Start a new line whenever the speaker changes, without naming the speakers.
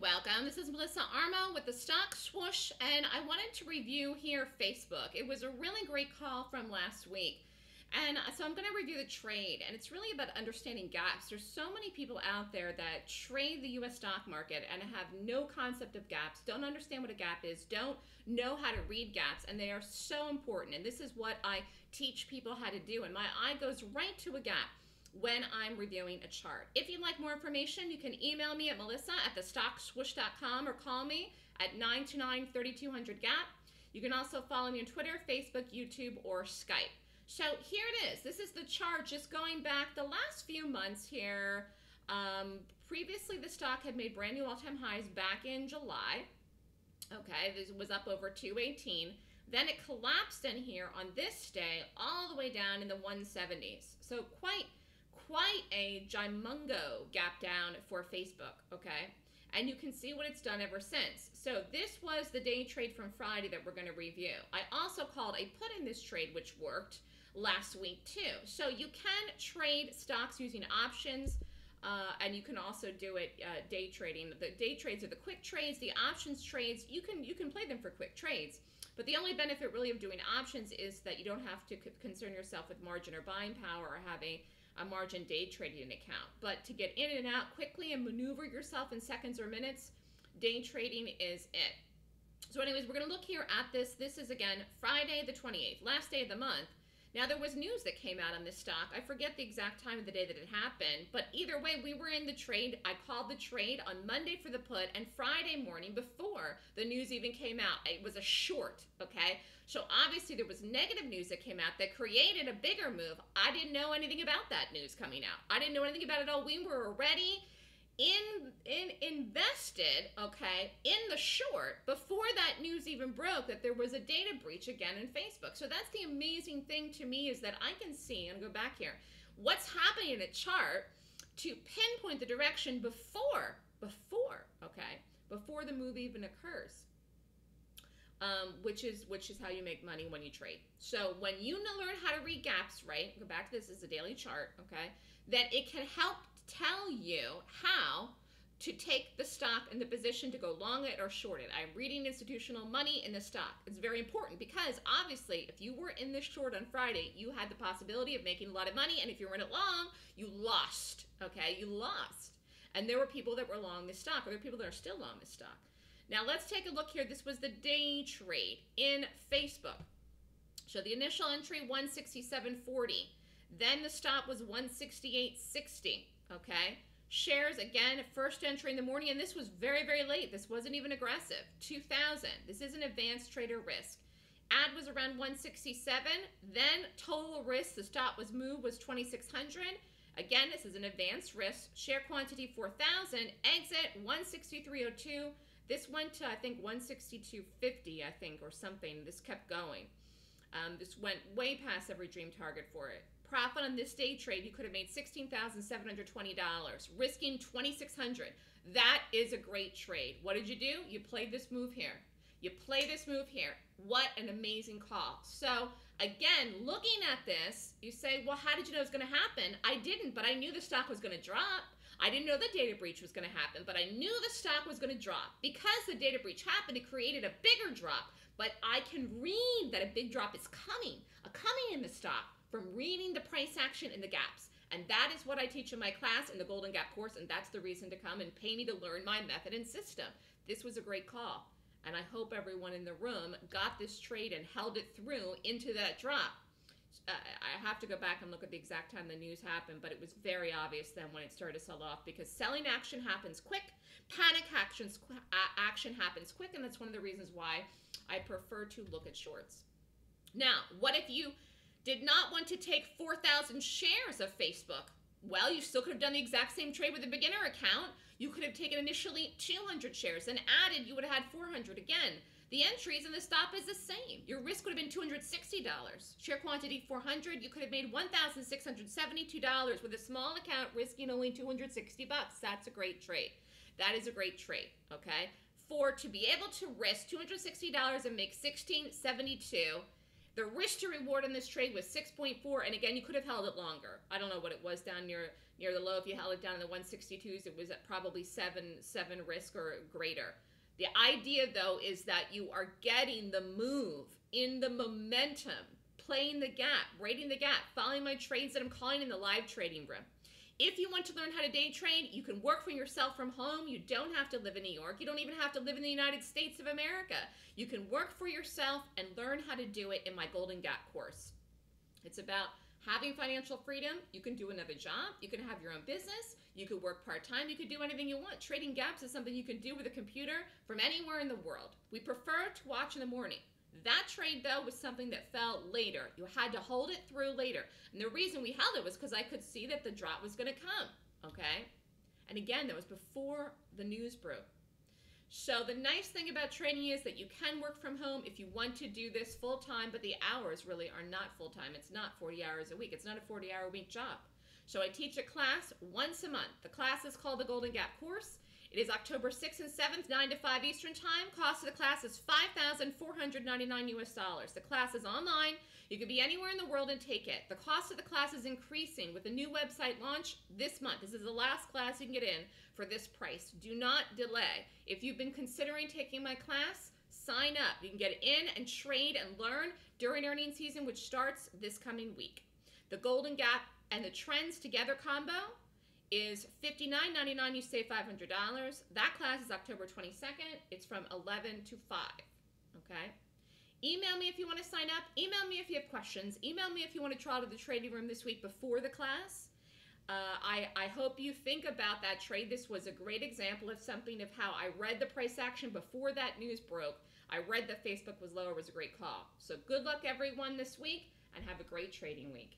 welcome. This is Melissa Armo with the Stock Swoosh, and I wanted to review here Facebook. It was a really great call from last week. And so I'm going to review the trade, and it's really about understanding gaps. There's so many people out there that trade the US stock market and have no concept of gaps, don't understand what a gap is, don't know how to read gaps, and they are so important. And this is what I teach people how to do. And my eye goes right to a gap when I'm reviewing a chart. If you'd like more information, you can email me at melissa at thestockswoosh.com or call me at 929-3200-GAP. You can also follow me on Twitter, Facebook, YouTube, or Skype. So here it is. This is the chart just going back the last few months here. Um, previously, the stock had made brand new all-time highs back in July. Okay, this was up over 218. Then it collapsed in here on this day all the way down in the 170s. So quite quite a Jimungo gap down for Facebook, okay? And you can see what it's done ever since. So this was the day trade from Friday that we're going to review. I also called a put in this trade, which worked last week too. So you can trade stocks using options. Uh, and you can also do it uh, day trading. The day trades are the quick trades. The options trades, you can you can play them for quick trades. But the only benefit really of doing options is that you don't have to concern yourself with margin or buying power or have a margin day trading account. But to get in and out quickly and maneuver yourself in seconds or minutes, day trading is it. So anyways, we're going to look here at this. This is again Friday the 28th, last day of the month. Now, there was news that came out on this stock. I forget the exact time of the day that it happened, but either way, we were in the trade. I called the trade on Monday for the put, and Friday morning, before the news even came out, it was a short, okay? So obviously, there was negative news that came out that created a bigger move. I didn't know anything about that news coming out. I didn't know anything about it all. We were already in in invested okay in the short before that news even broke that there was a data breach again in facebook. So that's the amazing thing to me is that i can see and go back here what's happening in a chart to pinpoint the direction before before okay before the move even occurs um, which is which is how you make money when you trade. So when you learn how to read gaps right go back this is a daily chart okay that it can help tell you how to take the stock in the position to go long it or short it. I'm reading institutional money in the stock. It's very important because obviously, if you were in this short on Friday, you had the possibility of making a lot of money, and if you were in it long, you lost. Okay, you lost. And there were people that were long this stock, or there are people that are still long this stock. Now let's take a look here. This was the day trade in Facebook. So the initial entry 167.40. Then the stop was 168.60 okay? Shares, again, first entry in the morning, and this was very, very late. This wasn't even aggressive. 2000 This is an advanced trader risk. Ad was around 167 Then total risk, the stop was moved, was 2600 Again, this is an advanced risk. Share quantity 4,000. Exit 163.02. This went to, I think, 162.50, I think, or something. This kept going. Um, this went way past every dream target for it. Profit on this day trade, you could have made $16,720, risking 2600 That is a great trade. What did you do? You played this move here. You play this move here. What an amazing call. So again, looking at this, you say, well, how did you know it was going to happen? I didn't, but I knew the stock was going to drop. I didn't know the data breach was going to happen, but I knew the stock was going to drop. Because the data breach happened, it created a bigger drop. But I can read that a big drop is coming, a coming in the stock from reading the price action in the gaps. And that is what I teach in my class in the Golden Gap course, and that's the reason to come and pay me to learn my method and system. This was a great call, and I hope everyone in the room got this trade and held it through into that drop. Uh, I have to go back and look at the exact time the news happened, but it was very obvious then when it started to sell off because selling action happens quick, panic actions action happens quick, and that's one of the reasons why I prefer to look at shorts. Now, what if you did not want to take 4,000 shares of Facebook. Well, you still could have done the exact same trade with a beginner account. You could have taken initially 200 shares and added, you would have had 400 again. The entries and the stop is the same. Your risk would have been $260. Share quantity 400, you could have made $1,672 with a small account risking only 260 bucks. That's a great trade. That is a great trade, okay? For to be able to risk $260 and make 1672 The risk to reward on this trade was 6.4, and again, you could have held it longer. I don't know what it was down near near the low. If you held it down in the 162s, it was at probably seven seven risk or greater. The idea, though, is that you are getting the move in the momentum, playing the gap, rating the gap, following my trades that I'm calling in the live trading room. If you want to learn how to day trade, you can work for yourself from home. You don't have to live in New York. You don't even have to live in the United States of America. You can work for yourself and learn how to do it in my Golden Gap course. It's about having financial freedom. You can do another job. You can have your own business. You could work part time. You could do anything you want. Trading gaps is something you can do with a computer from anywhere in the world. We prefer to watch in the morning. That trade, though, was something that fell later. You had to hold it through later. And the reason we held it was because I could see that the drop was going to come. Okay? And again, that was before the news broke. So the nice thing about trading is that you can work from home if you want to do this full time, but the hours really are not full time. It's not 40 hours a week. It's not a 40 hour a week job. So I teach a class once a month. The class is called the Golden Gap Course. It is October 6th and 7th, 9 to 5 Eastern Time. Cost of the class is 5,499 US dollars. The class is online. You can be anywhere in the world and take it. The cost of the class is increasing with the new website launch this month. This is the last class you can get in for this price. Do not delay. If you've been considering taking my class, sign up. You can get in and trade and learn during earnings season, which starts this coming week. The Golden Gap and the Trends Together combo is $59.99. You save $500. That class is October 22nd. It's from 11 to 5. Okay? Email me if you want to sign up. Email me if you have questions. Email me if you want to try to the trading room this week before the class. Uh, I, I hope you think about that trade. This was a great example of something of how I read the price action before that news broke. I read that Facebook was lower was a great call. So good luck everyone this week and have a great trading week.